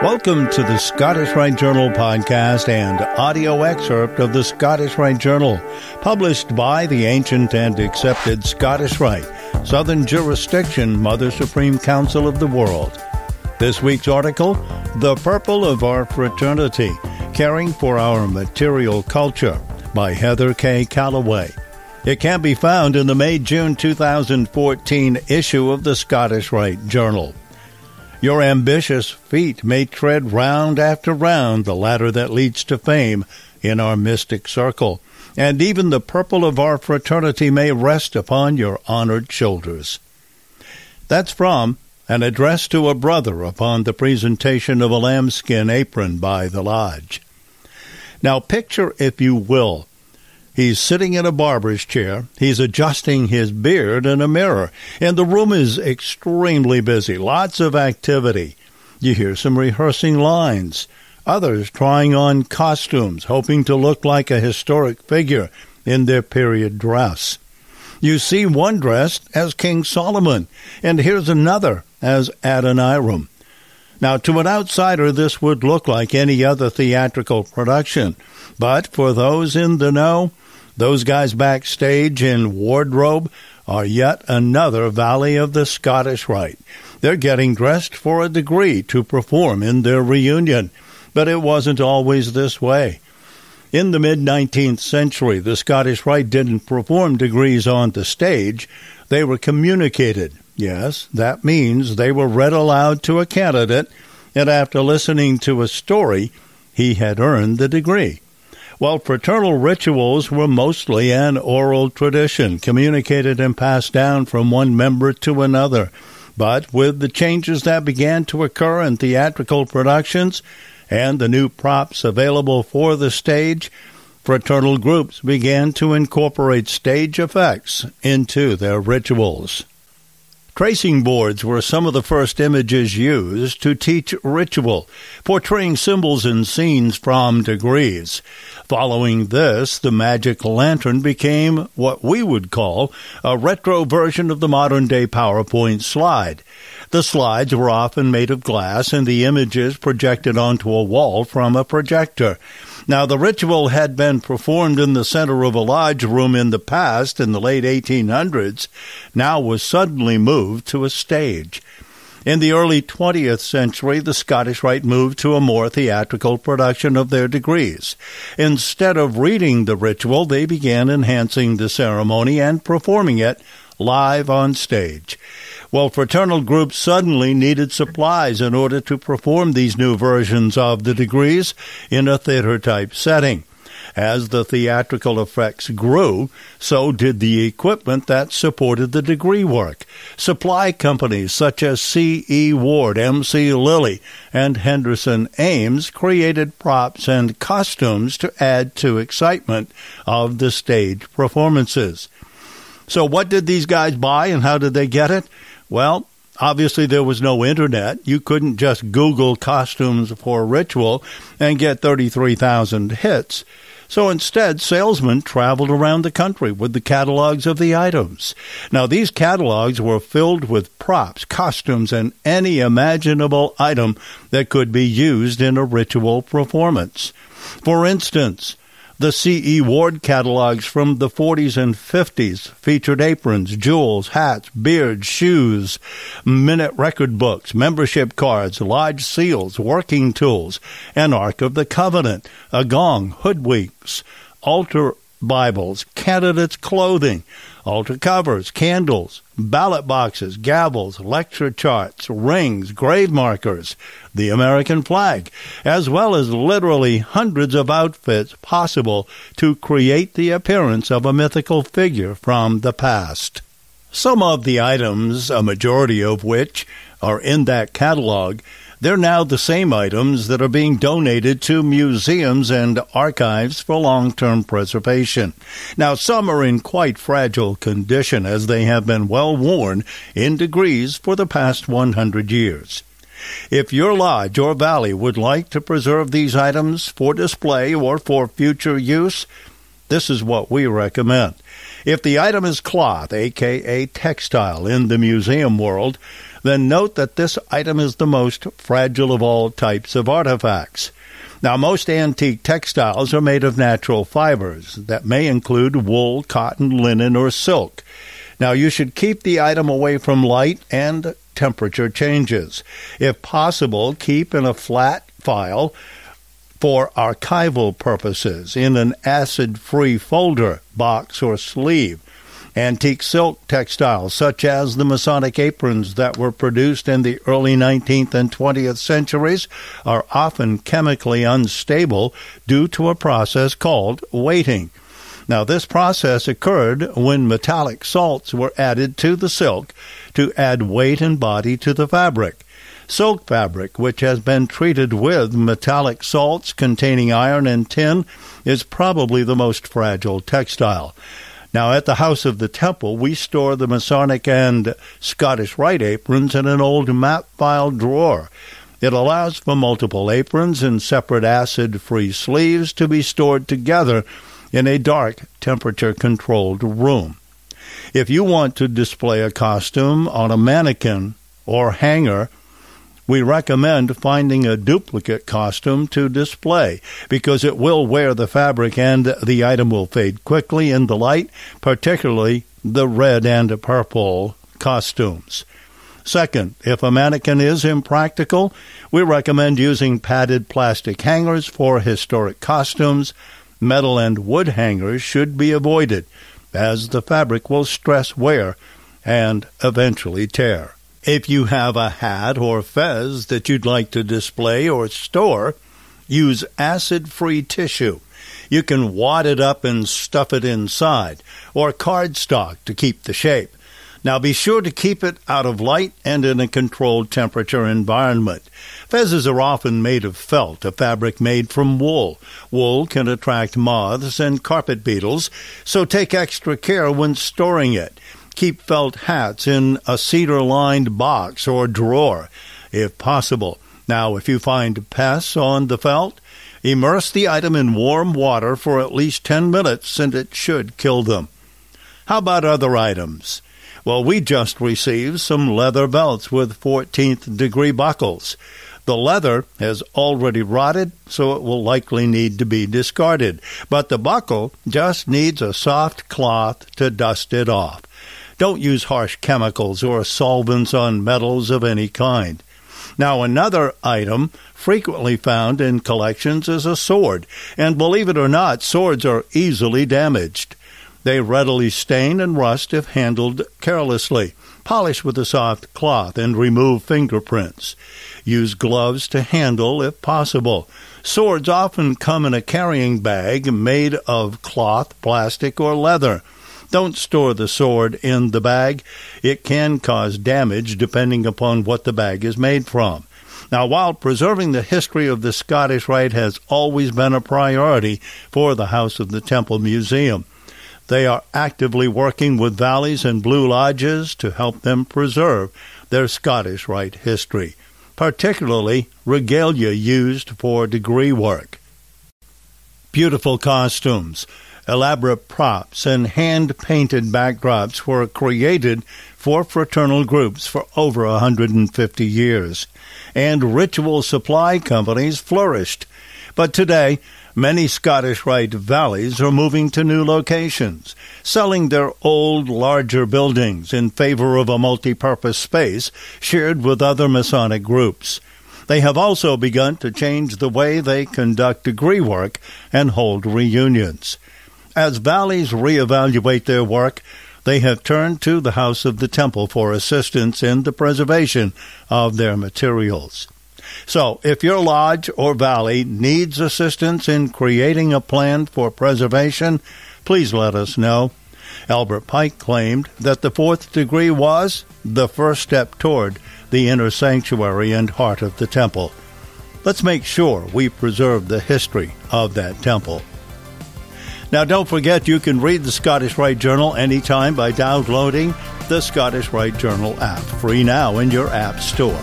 Welcome to the Scottish Rite Journal podcast and audio excerpt of the Scottish Rite Journal, published by the ancient and accepted Scottish Rite, Southern Jurisdiction Mother Supreme Council of the World. This week's article The Purple of Our Fraternity Caring for Our Material Culture by Heather K. Calloway. It can be found in the May June 2014 issue of the Scottish Rite Journal. Your ambitious feet may tread round after round the ladder that leads to fame in our mystic circle, and even the purple of our fraternity may rest upon your honored shoulders. That's from an address to a brother upon the presentation of a lambskin apron by the lodge. Now picture, if you will, He's sitting in a barber's chair. He's adjusting his beard in a mirror. And the room is extremely busy. Lots of activity. You hear some rehearsing lines. Others trying on costumes, hoping to look like a historic figure in their period dress. You see one dressed as King Solomon, and here's another as Adoniram. Now, to an outsider, this would look like any other theatrical production, but for those in the know, those guys backstage in wardrobe are yet another Valley of the Scottish Rite. They're getting dressed for a degree to perform in their reunion, but it wasn't always this way. In the mid 19th century, the Scottish Rite didn't perform degrees on the stage, they were communicated. Yes, that means they were read aloud to a candidate, and after listening to a story, he had earned the degree while fraternal rituals were mostly an oral tradition, communicated and passed down from one member to another. But with the changes that began to occur in theatrical productions and the new props available for the stage, fraternal groups began to incorporate stage effects into their rituals. Tracing boards were some of the first images used to teach ritual, portraying symbols and scenes from degrees. Following this, the magic lantern became what we would call a retro version of the modern day PowerPoint slide. The slides were often made of glass and the images projected onto a wall from a projector. Now, the ritual had been performed in the center of a lodge room in the past, in the late 1800s, now was suddenly moved to a stage. In the early 20th century, the Scottish Rite moved to a more theatrical production of their degrees. Instead of reading the ritual, they began enhancing the ceremony and performing it live on stage. Well, fraternal groups suddenly needed supplies in order to perform these new versions of the degrees in a theater type setting. As the theatrical effects grew, so did the equipment that supported the degree work. Supply companies such as C.E. Ward, M.C. Lilley, and Henderson Ames created props and costumes to add to excitement of the stage performances. So, what did these guys buy and how did they get it? Well, obviously there was no internet. You couldn't just Google costumes for ritual and get 33,000 hits. So instead, salesmen traveled around the country with the catalogs of the items. Now, these catalogs were filled with props, costumes, and any imaginable item that could be used in a ritual performance. For instance, the C.E. Ward catalogs from the 40s and 50s featured aprons, jewels, hats, beards, shoes, minute record books, membership cards, lodge seals, working tools, an Ark of the Covenant, a gong, hoodwinks, altar Bibles, candidates' clothing, altar covers, candles, ballot boxes, gavels, lecture charts, rings, grave markers, the American flag, as well as literally hundreds of outfits possible to create the appearance of a mythical figure from the past. Some of the items, a majority of which are in that catalog, they're now the same items that are being donated to museums and archives for long term preservation. Now, some are in quite fragile condition as they have been well worn in degrees for the past 100 years. If your lodge or valley would like to preserve these items for display or for future use, this is what we recommend. If the item is cloth, aka textile, in the museum world, then note that this item is the most fragile of all types of artifacts. Now, most antique textiles are made of natural fibers that may include wool, cotton, linen, or silk. Now, you should keep the item away from light and temperature changes. If possible, keep in a flat file for archival purposes in an acid free folder, box, or sleeve. Antique silk textiles, such as the Masonic aprons that were produced in the early 19th and 20th centuries, are often chemically unstable due to a process called weighting. Now, this process occurred when metallic salts were added to the silk to add weight and body to the fabric. Silk fabric, which has been treated with metallic salts containing iron and tin, is probably the most fragile textile. Now, at the House of the Temple, we store the Masonic and Scottish Rite aprons in an old map file drawer. It allows for multiple aprons and separate acid free sleeves to be stored together in a dark, temperature controlled room. If you want to display a costume on a mannequin or hanger, we recommend finding a duplicate costume to display because it will wear the fabric and the item will fade quickly in the light, particularly the red and purple costumes. Second, if a mannequin is impractical, we recommend using padded plastic hangers for historic costumes. Metal and wood hangers should be avoided, as the fabric will stress wear and eventually tear. If you have a hat or fez that you'd like to display or store, use acid free tissue. You can wad it up and stuff it inside, or cardstock to keep the shape. Now be sure to keep it out of light and in a controlled temperature environment. Fezzes are often made of felt, a fabric made from wool. Wool can attract moths and carpet beetles, so take extra care when storing it keep felt hats in a cedar lined box or drawer, if possible. Now, if you find pests on the felt, immerse the item in warm water for at least 10 minutes and it should kill them. How about other items? Well, we just received some leather belts with 14th degree buckles. The leather has already rotted, so it will likely need to be discarded, but the buckle just needs a soft cloth to dust it off. Don't use harsh chemicals or solvents on metals of any kind. Now, another item frequently found in collections is a sword, and believe it or not, swords are easily damaged. They readily stain and rust if handled carelessly. Polish with a soft cloth and remove fingerprints. Use gloves to handle if possible. Swords often come in a carrying bag made of cloth, plastic, or leather. Don't store the sword in the bag. It can cause damage depending upon what the bag is made from. Now, while preserving the history of the Scottish Rite has always been a priority for the House of the Temple Museum, they are actively working with valleys and blue lodges to help them preserve their Scottish Rite history, particularly regalia used for degree work. Beautiful costumes elaborate props, and hand painted backdrops were created for fraternal groups for over 150 years, and ritual supply companies flourished. But today, many Scottish Rite valleys are moving to new locations, selling their old, larger buildings in favor of a multi purpose space shared with other Masonic groups. They have also begun to change the way they conduct degree work and hold reunions. As valleys reevaluate their work, they have turned to the House of the Temple for assistance in the preservation of their materials. So, if your lodge or valley needs assistance in creating a plan for preservation, please let us know. Albert Pike claimed that the fourth degree was the first step toward the inner sanctuary and heart of the temple. Let's make sure we preserve the history of that temple. Now, don't forget you can read the Scottish Rite Journal anytime by downloading the Scottish Rite Journal app, free now in your app store.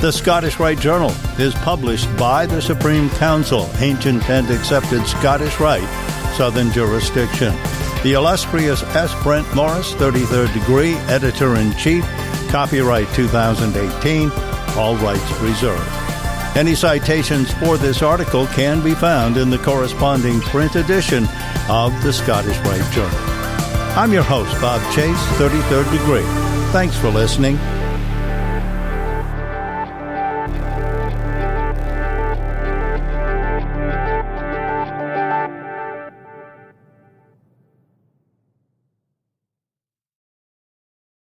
The Scottish Rite Journal is published by the Supreme Council, Ancient and Accepted Scottish Rite, Southern Jurisdiction. The illustrious S. Brent Morris, 33rd degree, editor in chief, copyright 2018, all rights reserved. Any citations for this article can be found in the corresponding print edition of the Scottish Rite Journal. I'm your host, Bob Chase, 33rd degree. Thanks for listening